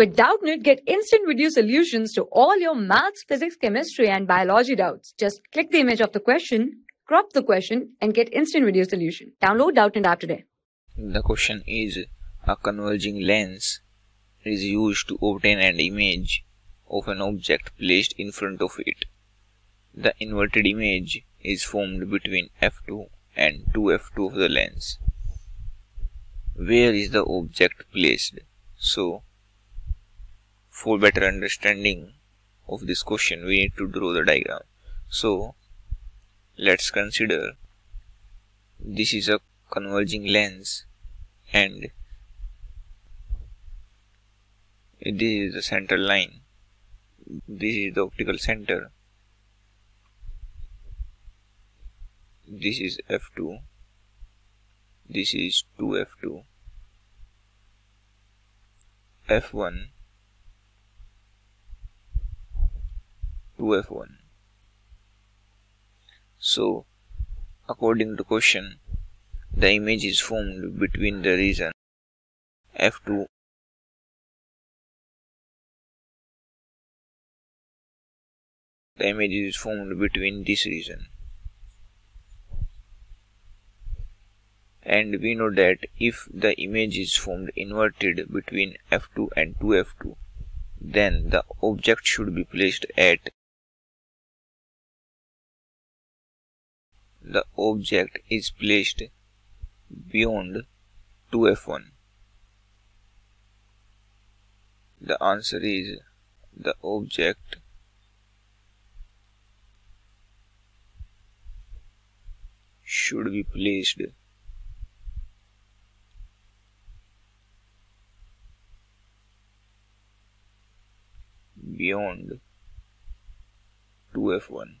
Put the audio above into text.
With Doubtnut, get instant video solutions to all your maths, physics, chemistry, and biology doubts. Just click the image of the question, crop the question, and get instant video solution. Download Doubtnut app today. The question is a converging lens is used to obtain an image of an object placed in front of it. The inverted image is formed between f2 and 2f2 of the lens. Where is the object placed? So, for better understanding of this question, we need to draw the diagram. So, let's consider this is a converging lens and this is the center line. This is the optical center. This is f2 this is 2f2 f1 2f1 so according to question the image is formed between the region f2 the image is formed between this region and we know that if the image is formed inverted between f2 and 2f2 then the object should be placed at the object is placed beyond 2f1 the answer is the object should be placed beyond 2f1.